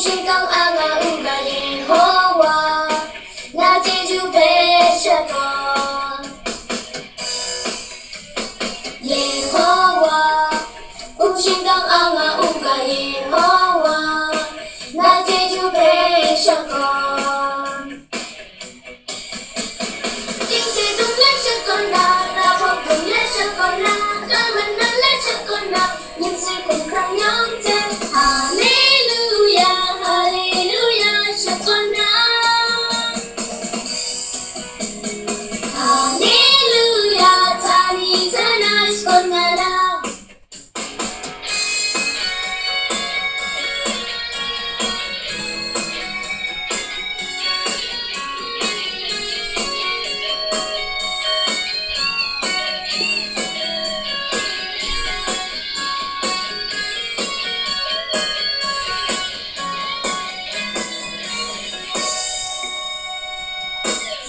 心讲阿妈有甲你好话，那这就别说话。你好话，不是讲阿妈有甲你好话，那这就别说话。